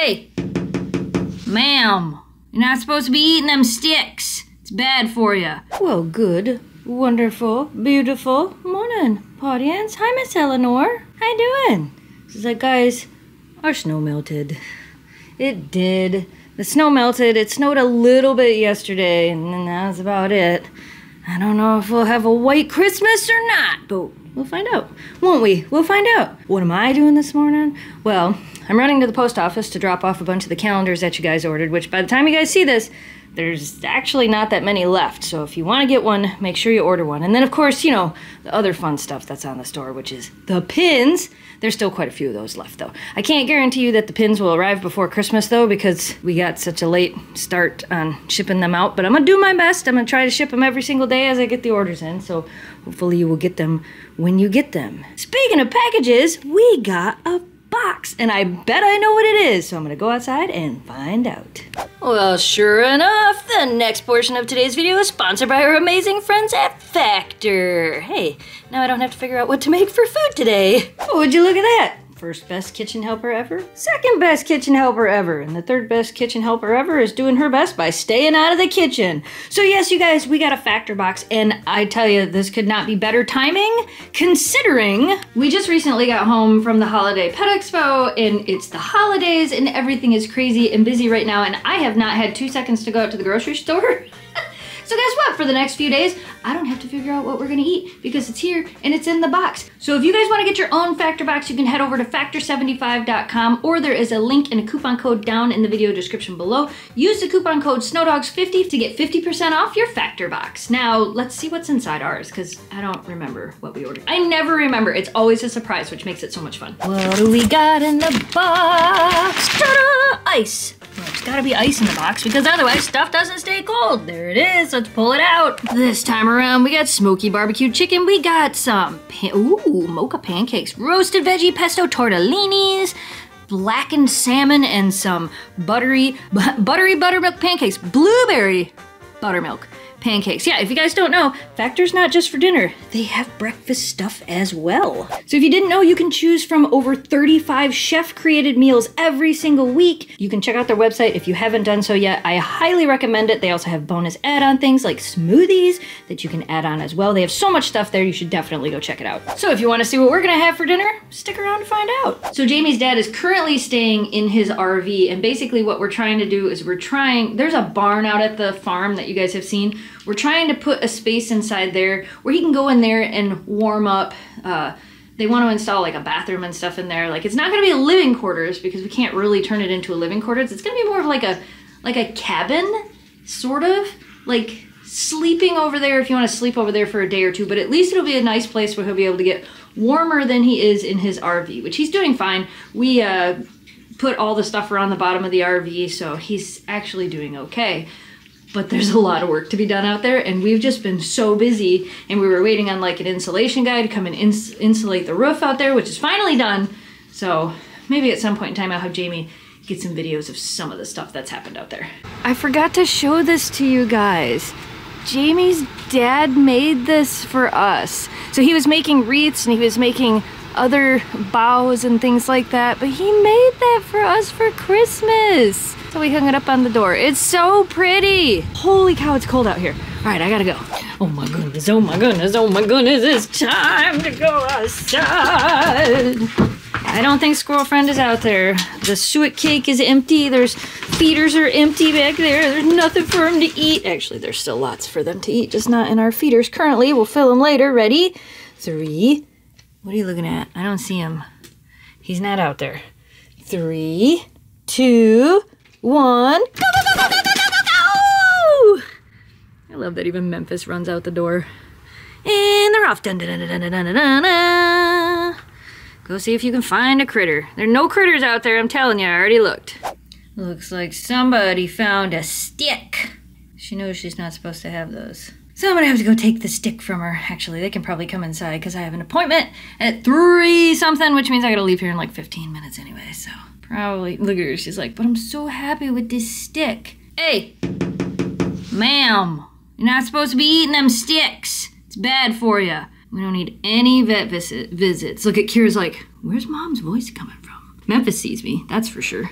Hey, ma'am, you're not supposed to be eating them sticks. It's bad for you. Well, good, wonderful, beautiful morning, audience. Hi, Miss Eleanor. How you doing? She's like, guys, our snow melted. It did. The snow melted. It snowed a little bit yesterday, and then that's about it. I don't know if we'll have a white Christmas or not, but we'll find out, won't we? We'll find out. What am I doing this morning? Well, I'm running to the post office to drop off a bunch of the calendars that you guys ordered, which by the time you guys see this, there's actually not that many left. So if you want to get one, make sure you order one. And then, of course, you know, the other fun stuff that's on the store, which is the pins. There's still quite a few of those left, though. I can't guarantee you that the pins will arrive before Christmas, though, because we got such a late start on shipping them out. But I'm going to do my best. I'm going to try to ship them every single day as I get the orders in. So hopefully you will get them when you get them. Speaking of packages, we got a box, and I bet I know what it is, so I'm gonna go outside and find out. Well, sure enough, the next portion of today's video is sponsored by our amazing friends at Factor. Hey, now I don't have to figure out what to make for food today. Oh, would you look at that? First best kitchen helper ever, second best kitchen helper ever, and the third best kitchen helper ever is doing her best by staying out of the kitchen. So, yes, you guys, we got a factor box, and I tell you, this could not be better timing considering we just recently got home from the Holiday Pet Expo, and it's the holidays, and everything is crazy and busy right now, and I have not had two seconds to go out to the grocery store. So guess what? For the next few days, I don't have to figure out what we're gonna eat because it's here and it's in the box. So if you guys wanna get your own Factor box, you can head over to factor75.com or there is a link and a coupon code down in the video description below. Use the coupon code SNOWDOGS50 to get 50% off your Factor box. Now, let's see what's inside ours because I don't remember what we ordered. I never remember. It's always a surprise, which makes it so much fun. What do we got in the box? Ice. There's gotta be ice in the box because otherwise stuff doesn't stay cold. There it is, let's pull it out. This time around, we got smoky barbecue chicken. We got some, ooh, mocha pancakes, roasted veggie pesto tortellinis, blackened salmon, and some buttery, buttery buttermilk pancakes, blueberry buttermilk pancakes. Yeah, if you guys don't know, Factor's not just for dinner. They have breakfast stuff as well. So if you didn't know, you can choose from over 35 chef-created meals every single week. You can check out their website if you haven't done so yet. I highly recommend it. They also have bonus add-on things like smoothies that you can add on as well. They have so much stuff there, you should definitely go check it out. So if you want to see what we're gonna have for dinner, stick around to find out. So Jamie's dad is currently staying in his RV, and basically what we're trying to do is we're trying, there's a barn out at the farm that you guys have seen we're trying to put a space inside there where he can go in there and warm up. Uh, they want to install like a bathroom and stuff in there. Like it's not going to be a living quarters because we can't really turn it into a living quarters. It's going to be more of like a like a cabin, sort of like sleeping over there if you want to sleep over there for a day or two. But at least it'll be a nice place where he'll be able to get warmer than he is in his RV, which he's doing fine. We uh, put all the stuff around the bottom of the RV, so he's actually doing okay but there's a lot of work to be done out there and we've just been so busy and we were waiting on like an insulation guy to come and ins- insulate the roof out there which is finally done. So maybe at some point in time i'll have jamie get some videos of some of the stuff that's happened out there. I forgot to show this to you guys jamie's dad made this for us so he was making wreaths and he was making other bows and things like that but he made that for us for christmas so we hung it up on the door. It's so pretty. Holy cow, it's cold out here. All right, I gotta go. Oh my goodness, oh my goodness, oh my goodness, it's time to go outside. I don't think Squirrel Friend is out there. The suet cake is empty. There's feeders are empty back there. There's nothing for them to eat. Actually, there's still lots for them to eat, just not in our feeders currently. We'll fill them later. Ready? Three. What are you looking at? I don't see him. He's not out there. Three, two, one. Go, go, go, go, go, go, go, go! I love that even Memphis runs out the door. And they're off. Dun, dun, dun, dun, dun, dun, dun, dun. Go see if you can find a critter. There are no critters out there, I'm telling you. I already looked. Looks like somebody found a stick. She knows she's not supposed to have those. So I'm gonna have to go take the stick from her. Actually, they can probably come inside because I have an appointment at three something, which means I gotta leave here in like 15 minutes anyway, so. Probably. Look at her. She's like, but I'm so happy with this stick. Hey, ma'am, you're not supposed to be eating them sticks. It's bad for you. We don't need any vet visit visits. Look at Kira's like, where's mom's voice coming from? Memphis sees me, that's for sure.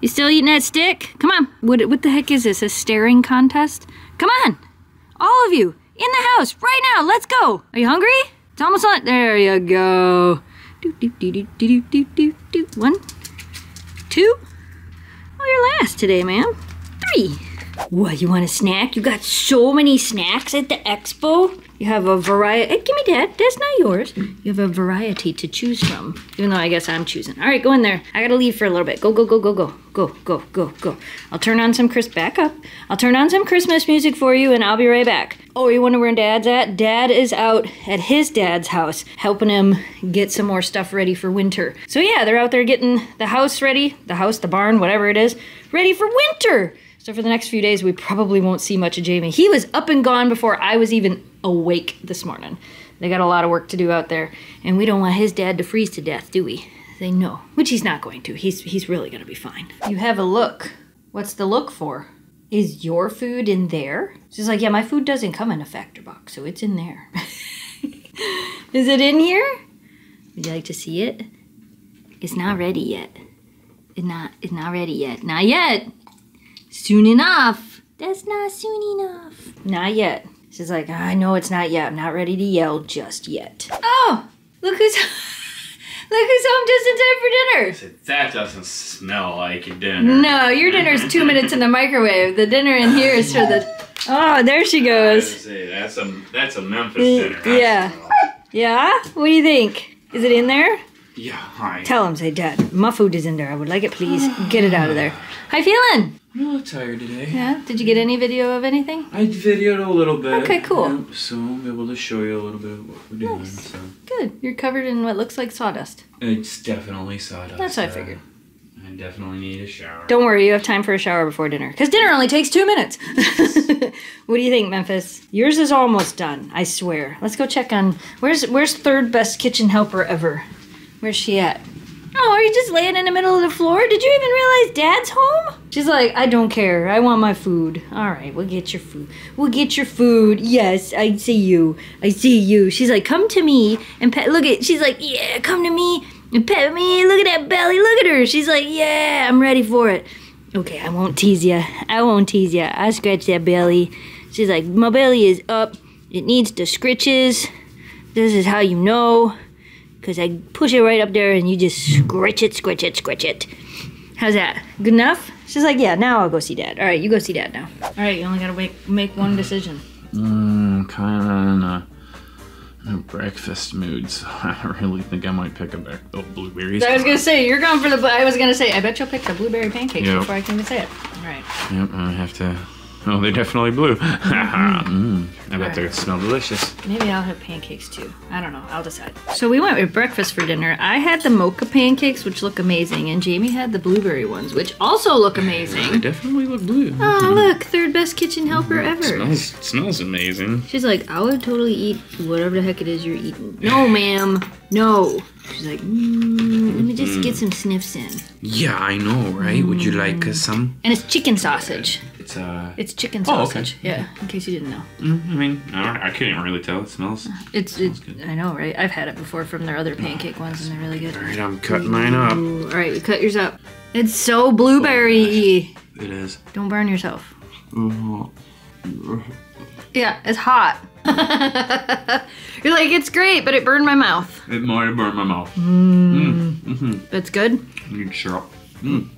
You still eating that stick? Come on. What, what the heck is this? A staring contest? Come on. All of you in the house right now. Let's go. Are you hungry? It's almost on. There you go. Do, do, do, do, do, do, do, do. One, two. Oh, you're last today, ma'am. Three. What, you want a snack? You got so many snacks at the expo. You have a variety. Hey, give me that. That's not yours. You have a variety to choose from. Even though I guess I'm choosing. All right, go in there. I gotta leave for a little bit. Go, go, go, go, go. Go, go, go, go. I'll turn on some Chris back up. I'll turn on some Christmas music for you and I'll be right back. Oh, you wonder where Dad's at? Dad is out at his dad's house helping him get some more stuff ready for winter. So yeah, they're out there getting the house ready, the house, the barn, whatever it is, ready for winter. So for the next few days, we probably won't see much of Jamie. He was up and gone before I was even awake this morning. They got a lot of work to do out there, and we don't want his dad to freeze to death, do we? They know, which he's not going to. He's he's really gonna be fine. You have a look. What's the look for? Is your food in there? She's like, yeah, my food doesn't come in a factor box, so it's in there. Is it in here? Would you like to see it? It's not ready yet. It's not. It's not ready yet. Not yet. Soon enough. That's not soon enough. Not yet. She's like, I know it's not yet. I'm not ready to yell just yet. Oh, look who's look who's home just in time for dinner. Said, That doesn't smell like a dinner. No, your dinner's two minutes in the microwave. The dinner in here is for the. Oh, there she I was goes. say, that's a that's a Memphis dinner. I yeah. Yeah. What do you think? Is it in there? Yeah. Hi. Tell him, say, Dad, my food is in there. I would like it, please. Get it out of there. How you feeling? I'm a little tired today. Yeah. Did you get any video of anything? I videoed a little bit. Okay, cool. Yep, so I'll be able to show you a little bit of what we're doing. Nice. So Good. You're covered in what looks like sawdust. it's definitely sawdust. That's what I uh, figured. I definitely need a shower. Don't worry, you have time for a shower before dinner. Because dinner only takes two minutes. what do you think, Memphis? Yours is almost done, I swear. Let's go check on where's where's third best kitchen helper ever? Where's she at? Oh, are you just laying in the middle of the floor? Did you even realize Dad's home? She's like, I don't care. I want my food. All right, we'll get your food. We'll get your food. Yes, I see you. I see you. She's like, come to me and pet. Look at. She's like, yeah, come to me and pet me. Look at that belly. Look at her. She's like, yeah, I'm ready for it. Okay, I won't tease ya. I won't tease ya. I scratch that belly. She's like, my belly is up. It needs the scritches. This is how you know. Because I push it right up there and you just scratch it, scratch it, scratch it. How's that? Good enough? She's like, yeah, now I'll go see dad. All right, you go see dad now. All right, you only gotta make, make one decision. Mm, kind of in a, in a breakfast mood, so I really think I might pick a back the blueberries. I was gonna say, you're going for the, I was gonna say, I bet you'll pick the blueberry pancakes Yep. before I can even say it. All right. Yep, I have to. Oh, they're definitely blue. mm, I bet they smell delicious. Maybe I'll have pancakes too. I don't know. I'll decide. So we went with breakfast for dinner. I had the mocha pancakes, which look amazing, and Jamie had the blueberry ones, which also look amazing. They definitely look blue. Oh, look, third best kitchen helper ever. Smells smells amazing. She's like, I would totally eat whatever the heck it is you're eating. No, ma'am. No. She's like, mm, let me just get some sniffs in. Yeah, I know, right? Would you like uh, some? And it's chicken sausage. It's uh. It's chicken sausage. Oh, okay. Yeah, in case you didn't know. mm, I mean, I, don't, I couldn't really tell. It smells. It's, it's I know, right? I've had it before from their other pancake ones, and they're really good. All right, I'm cutting mine up. All right, you cut yours up. It's so blueberry. It is. Don't burn yourself. Yeah, it's hot. You're like, it's great, but it burned my mouth. it might have burned my mouth. Mm. Mm-hmm. That's good. Need syrup.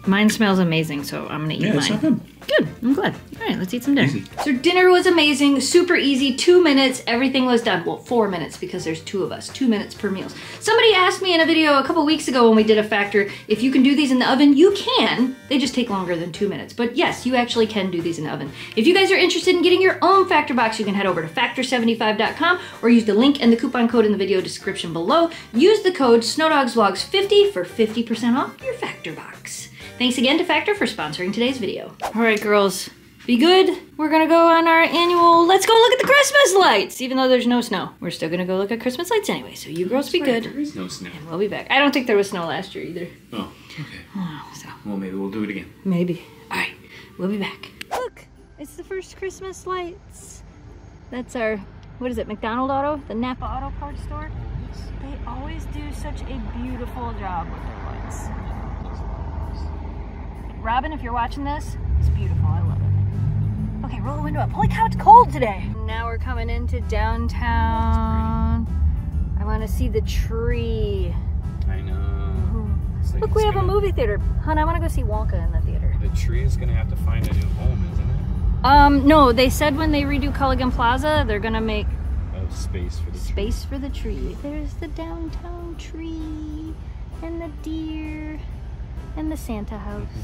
Mine smells amazing, so I'm gonna eat Yeah, it's mine. Not good. Good. I'm glad. All right, let's eat some dinner. Easy. So dinner was amazing, super easy. Two minutes, everything was done. Well, four minutes because there's two of us. Two minutes per meal. Somebody asked me in a video a couple weeks ago when we did a factor if you can do these in the oven. You can. They just take longer than two minutes. But yes, you actually can do these in the oven. If you guys are interested in getting your own factor box, you can head over to factor75.com or use the link and the coupon code in the video description below. Use the code SnowDogsVlogs50 for 50% off your factor box. Thanks again to Factor for sponsoring today's video. All right, girls, be good. We're gonna go on our annual let's go look at the Christmas lights, even though there's no snow. We're still gonna go look at Christmas lights anyway, so you girls be good. There is no snow. We'll be back. I don't think there was snow last year either. Oh, okay. Oh, so Well, maybe we'll do it again. maybe. All right, we'll be back. Look, it's the first Christmas lights. That's our, what is it, McDonald Auto? The Napa Auto Parts store? They always do such a beautiful job with their lights. Robin, if you're watching this, it's beautiful. I love it. Okay, roll the window up. Holy cow, it's cold today. Now we're coming into downtown. I want to see the tree. I know. Like Look, we have a gonna- movie theater. Hun, I want to go see Wonka in the theater. The tree is gonna have to find a new home, isn't it? Um, no, they said when they redo Culligan Plaza, they're gonna make Oh, space for the tree. space for the tree. There's the downtown tree, and the deer, and the Santa house.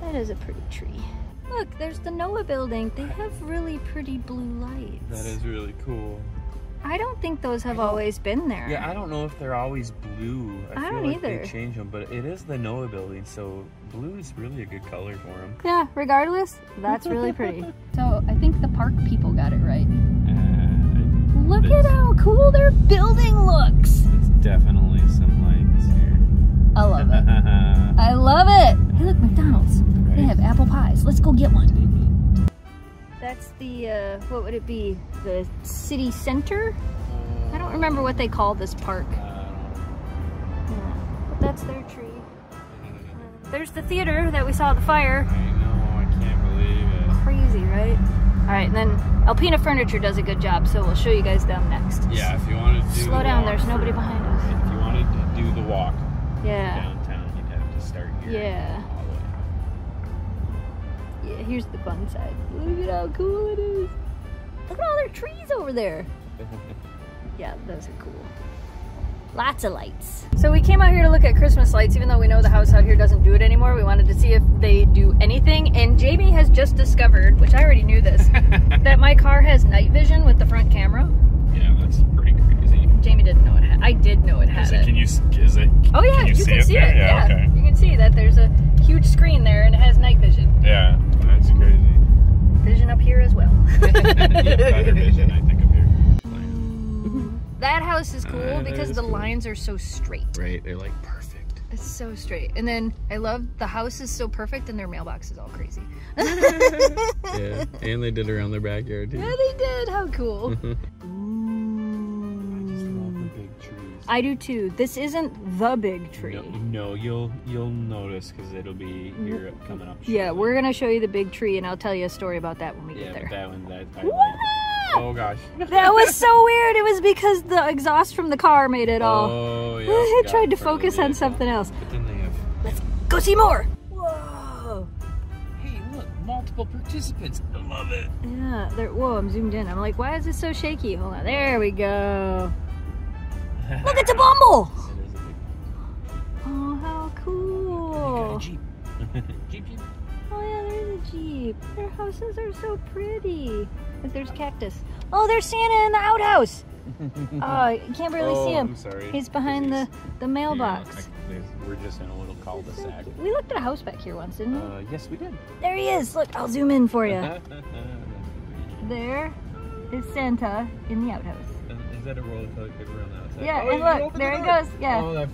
That is a pretty tree. Look, there's the NOAA building. They have really pretty blue lights. that is really cool. I don't think those have always been there. Yeah, I don't know if they're always blue. I, I feel don't like either. they change them, but it is the NOAA building, so blue is really a good color for them. Yeah, regardless, that's really pretty. so I think the park people got it right. Uh, Look at how cool their building looks. It's definitely some lights here. I love it. I love it. Hey, look, McDonald's. They have apple pies. Let's go get one. That's the, uh, what would it be? The city center? I don't remember what they call this park. Yeah, but that's their tree. There's the theater that we saw at the fire. I know, I can't believe it. Crazy, right? All right, and then Alpena Furniture does a good job, so we'll show you guys them next. Yeah, if you want to do Slow the down, walk there's nobody behind us. If you want to do the walk Yeah. downtown, you'd have to start here. Yeah. All the way Yeah, here's the fun side. Look at how cool it is. Look at all their trees over there. Yeah, those are cool. Lots of lights. So we came out here to look at Christmas lights, even though we know the house out here doesn't do it anymore. We wanted to see if they do anything. And Jamie has just discovered, which I already knew this, that my car has night vision with the front camera. yeah, that's pretty crazy. Jamie didn't know it. I did know it had Is it. it, can you, is it, oh yeah, can you, you, see can it see there? it. Yeah, okay. You can see that there's a huge screen there and it has night vision. Yeah, that's crazy. Vision up here as well. yeah, vision, I think, of here. That house is cool Uh, because is the cool. lines are so straight. Right, they're like perfect. It's so straight. And then I love the house is so perfect and their mailbox is all crazy. Yeah, and they did around their backyard too. Yeah, they did. How cool. I do too. This isn't the big tree. No, no, you'll you'll notice because it'll be mm-hmm. here coming up. Yeah, we're gonna show you the big tree and I'll tell you a story about that when we Yeah, get there. that one, that Wow! Oh gosh. That was so weird. It was because the exhaust from the car made it all. Oh yeah. I got tried to front of the focus on something else. But then they have. Let's go see more. Whoa. Hey, look, multiple participants. I love it. Yeah. Whoa, I'm zoomed in. I'm like, why is it so shaky? Hold on. There we go. Look, it's a bumble. It is a big. Oh, how They got cool. a jeep. jeep, jeep. Oh yeah, there's a Jeep. Their houses are so pretty. Look, there's cactus. Oh, there's Santa in the outhouse. Oh, you can't barely oh, see him. I'm sorry. He's behind the, the mailbox. Yeah, I- we're just in a little cul-de-sac. We looked at a house back here once, didn't we? Uh, yes, we did. there he is. Look, I'll zoom in for you. there is Santa in the outhouse. Is that a roll of toilet paper on the outside? Yeah, Oh, and look, there the he goes. Yeah. Oh, that,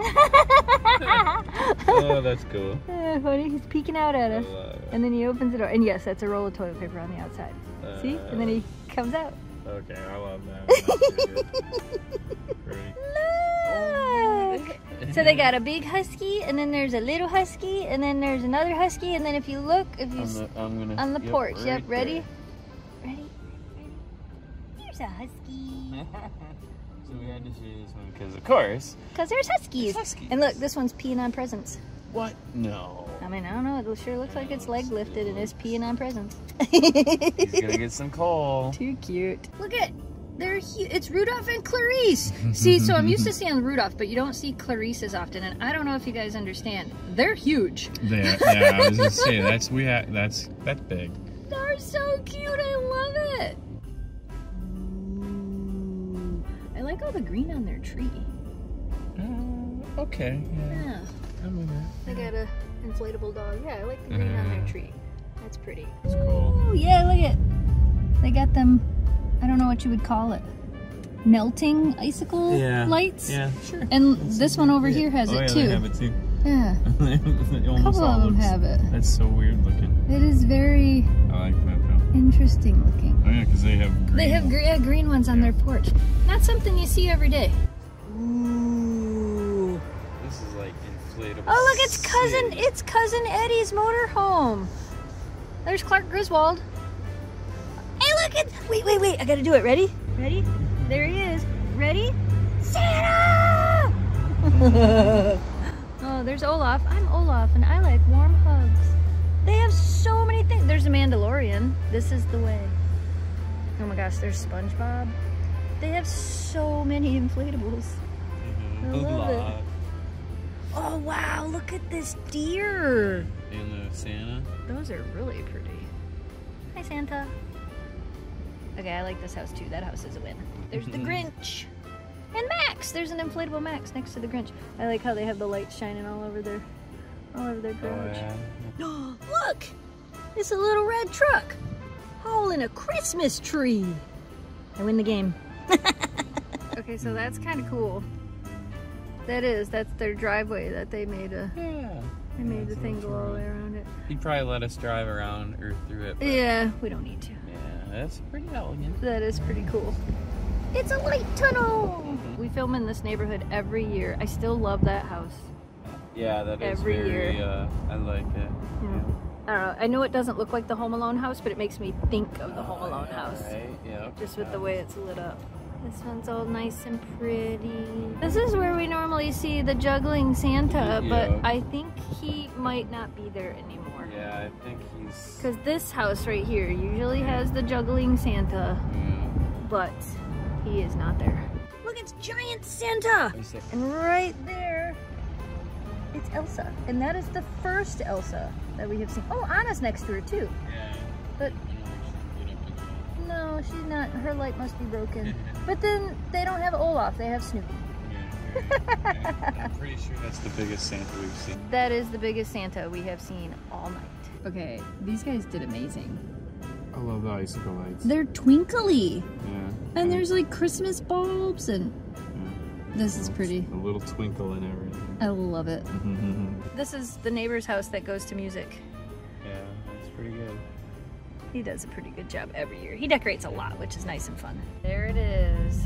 oh, that's cool. Eh, funny, he's peeking out at us. Uh, And then he opens the door. And yes, that's a roll of toilet paper on the outside. See? And then he comes out. Okay, I love that. Look! So they got a big husky, and then there's a little husky, and then there's another husky, and then if you look, if you On the, I'm gonna, on the yep, porch, right yep, ready? there. Ready? Ready? Here's a husky. So we had to see this one because, of course, Cause there's huskies. There's huskies. And look, this one's peeing on presents. what? No. I mean, I don't know. It sure looks like it's leg lifted and it's peeing on presents. He's gonna get some coal. Too cute. Look at, they're it's Rudolph and Clarice. see, so I'm used to seeing Rudolph, but you don't see Clarice as often, and I don't know if you guys understand. They're huge. Yeah, yeah. I was gonna say that's we ha- that's that's big. They're so cute. I love it. Like all the green on their tree. Uh, okay. Yeah. Yeah. I'm with that. They got a inflatable dog. Yeah, I like the green on their Mhm. tree. That's pretty. It's cool. Oh yeah, look at. They got them. I don't know what you would call it. Melting icicle Yeah. lights. Yeah, sure. And this one over here has oh, it yeah, too. They have it too. Yeah, a couple of them looks- have it. That's so weird looking. It is very I like that though. Interesting looking. Oh yeah, because they have green. They have gre- yeah, green ones on their porch. Not something you see every day. Ooh. This is like inflatable. Oh look, it's cousin. It's cousin Eddie's motorhome. There's Clark Griswold. Hey, look at. Wait, wait, wait. I gotta do it. Ready? Ready? There he is. Ready? Santa! oh, there's Olaf. I'm Olaf, and I like warm hugs. Mandalorian. This is the way. Oh my gosh, there's SpongeBob. They have so many inflatables. Mm-hmm. I A love it. Oh wow, look at this deer. And the Santa. Those are really pretty. Hi, Santa. Okay, I like this house too. That house is a win. There's the Grinch. And Max! There's an inflatable Max next to the Grinch. I like how they have the lights shining all over their all over their Oh garage. yeah. Look! It's a little red truck. Hauling a Christmas tree. I win the game. okay, so that's kind of cool. That is. That's their driveway that they made a Yeah. they made the thing go all the way around it. He'd probably let us drive around or through it. but- Yeah, we don't need to. Yeah, that's pretty elegant. That is pretty cool. It's a light tunnel. We film in this neighborhood every year. I still love that house. Yeah, that is Every very. year. Uh, I like it. Yeah. I don't know. I know it doesn't look like the Home Alone house, but it makes me think of the Home Alone house. Right. Yeah. Just with the way it's lit up. This one's all nice and pretty. This is where we normally see the juggling Santa, but Yeah. I think he might not be there anymore. Yeah, I think he's. Because this house right here usually has the juggling Santa, Yeah. but he is not there. Look, it's giant Santa! And right there, it's Elsa. And that is the first Elsa that we have seen. Oh, Anna's next to her too. Yeah. But- I know, we should get up and go. No, she's not. Her light must be broken. But then they don't have Olaf, they have Snoopy. Yeah, I'm pretty sure that's the biggest Santa we've seen. That is the biggest Santa we have seen all night. Okay, these guys did amazing. I love the icicle lights. They're twinkly. Yeah. And there's like Christmas bulbs and this is pretty. A little twinkle in everything. I love it. Mm-hmm. This is the neighbor's house that goes to music. Yeah, that's pretty good. He does a pretty good job every year. He decorates a lot, which is nice and fun. There it is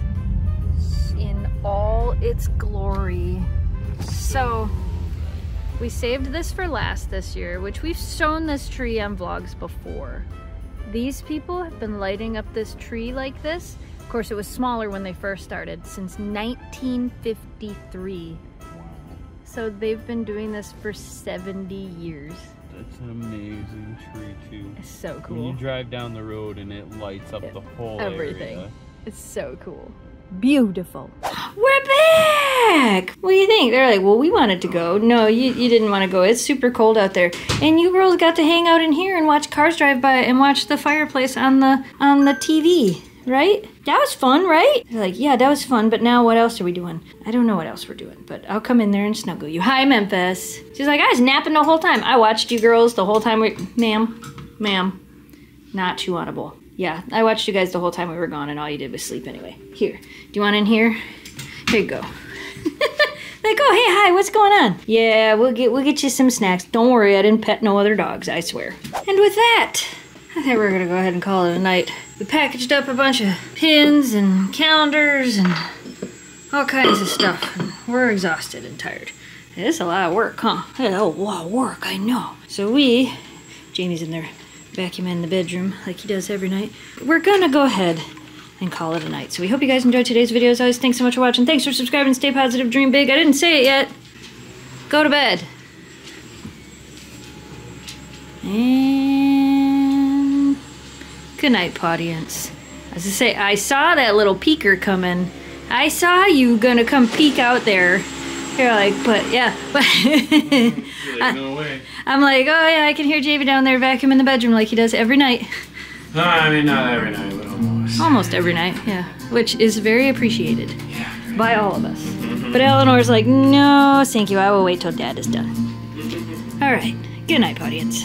in all its glory. So, we saved this for last this year, which we've shown this tree on vlogs before. These people have been lighting up this tree like this. Of course, it was smaller when they first started, since 1953. So they've been doing this for 70 years. That's an amazing tree too. It's so cool. When you drive down the road and it lights up the whole Everything. area. It's so cool. Beautiful. We're back! What do you think? They're like, well, we wanted to go. No, you, you didn't want to go. It's super cold out there. And you girls got to hang out in here and watch cars drive by and watch the fireplace on the on the TV, right? That was fun, right? They're like, yeah, that was fun, but now what else are we doing? I don't know what else we're doing, but I'll come in there and snuggle you. Hi, Memphis. She's like, I was napping the whole time. I watched you girls the whole time we ma'am, ma'am. Not too audible. Yeah, I watched you guys the whole time we were gone, and all you did was sleep anyway. Here, do you want in here? Here you go. like, oh hey, hi, what's going on? Yeah, we'll get we'll get you some snacks. Don't worry, I didn't pet no other dogs, I swear. And with that, I think we're gonna go ahead and call it a night. We packaged up a bunch of pins and calendars and all kinds of stuff. And we're exhausted and tired. It's a lot of work, huh? It's a lot of work, I know. So we, Jamie's in there vacuuming the bedroom like he does every night. We're gonna go ahead and call it a night. So we hope you guys enjoyed today's video. As always, thanks so much for watching. Thanks for subscribing. Stay positive, dream big. I didn't say it yet. Go to bed. And good night, audience. As I say, I saw that little peeker coming. I saw you gonna come peek out there. You're like, but yeah, but no way. I'm like, oh yeah, I can hear Jamie down there vacuuming the bedroom like he does every night. No, I mean not every night, but almost. Almost every night, yeah. Which is very appreciated by all of us. Mm-hmm. But Eleanor's like, no, thank you. I will wait till Dad is done. All right. Good night, audience.